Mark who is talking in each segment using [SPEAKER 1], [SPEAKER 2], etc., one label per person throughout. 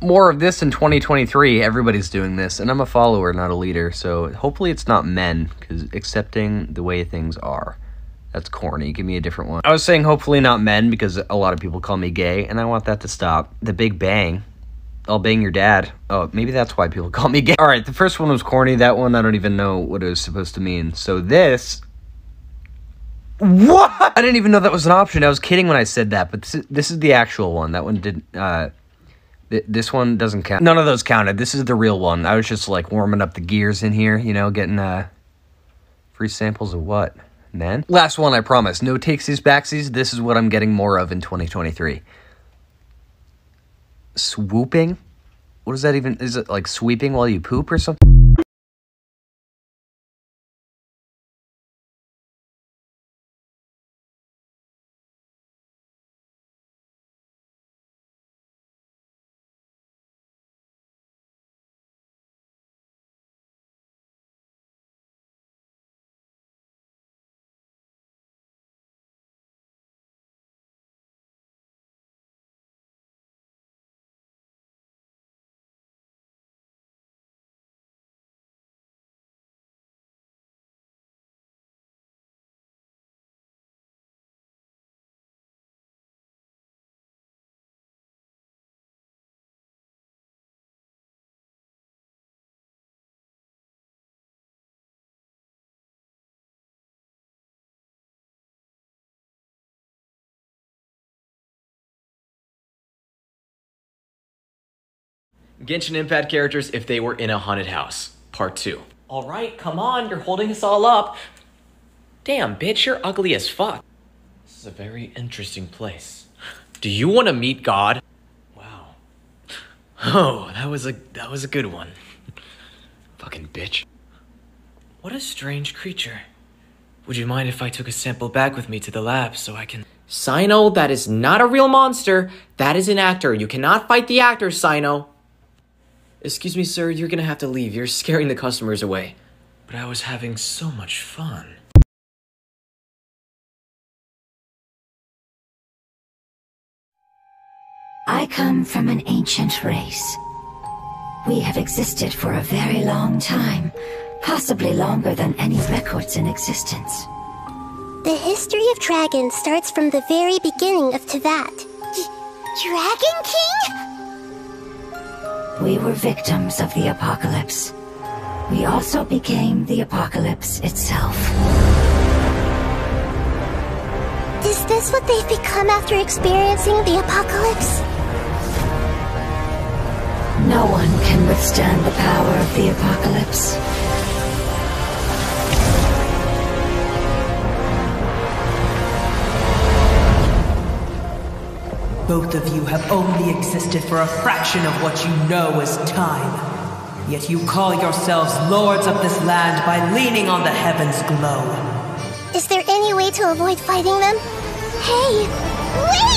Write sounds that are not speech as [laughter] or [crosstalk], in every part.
[SPEAKER 1] more of this in 2023. Everybody's doing this, and I'm a follower, not a leader. So hopefully it's not men, because accepting the way things are. That's corny. Give me a different one. I was saying hopefully not men because a lot of people call me gay, and I want that to stop. The Big Bang. I'll bang your dad. Oh, maybe that's why people [laughs] call me gay. All right, the first one was corny. That one I don't even know what it was supposed to mean. So this. What? I didn't even know that was an option. I was kidding when I said that, but this is, this is the actual one. That one did. Uh, this one doesn't count. None of those counted. This is the real one. I was just like warming up the gears in here, you know, getting uh, free samples of what man? Last one, I promise. No takesies backsies. This is what I'm getting more of in 2023 swooping. What is that even? Is it like sweeping while you poop or something?
[SPEAKER 2] Genshin Impact characters if they were in a haunted house. Part 2.
[SPEAKER 3] Alright, come on, you're holding us all up. Damn, bitch, you're ugly as fuck.
[SPEAKER 2] This is a very interesting place. Do you want to meet God? Wow. Oh, that was a that was a good one. Fucking bitch.
[SPEAKER 3] What a strange creature. Would you mind if I took a sample back with me to the lab so I can. Cyno, that is not a real monster. That is an actor. You cannot fight the actor, Cyno. Excuse me, sir, you're gonna have to leave. You're scaring the customers away.
[SPEAKER 2] But I was having so much fun.
[SPEAKER 4] I come from an ancient race. We have existed for a very long time, possibly longer than any records in existence.
[SPEAKER 5] The history of dragons starts from the very beginning of Teyvat. Dragon King?
[SPEAKER 4] We were victims of the apocalypse. We also became the apocalypse itself.
[SPEAKER 5] Is this what they've become after experiencing the apocalypse?
[SPEAKER 4] No one can withstand the power of the apocalypse.
[SPEAKER 6] Both of you have only existed for a fraction of what you know as time. Yet you call yourselves lords of this land by leaning on the heavens' glow.
[SPEAKER 5] Is there any way to avoid fighting them? Hey, wait!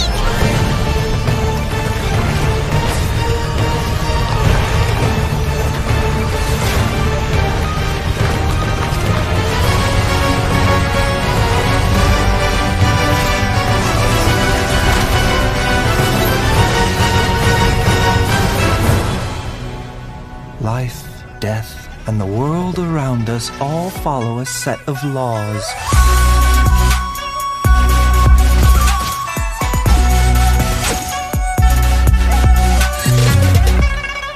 [SPEAKER 7] Life, death, and the world around us all follow a set of laws.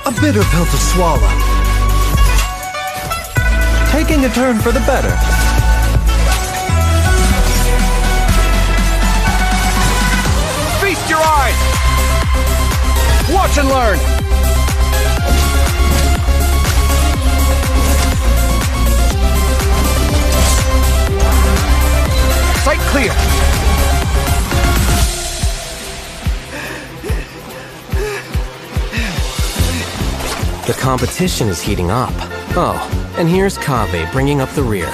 [SPEAKER 7] A bitter pill to swallow. Taking a turn for the better.
[SPEAKER 8] Feast your eyes! Watch and learn! Sight clear!
[SPEAKER 9] The competition is heating up. Oh, and here's Kaveh bringing up the rear.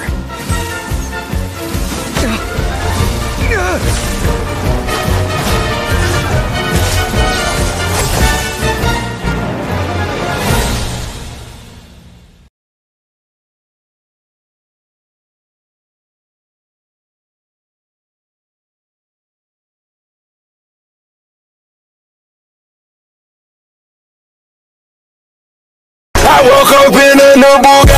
[SPEAKER 10] Up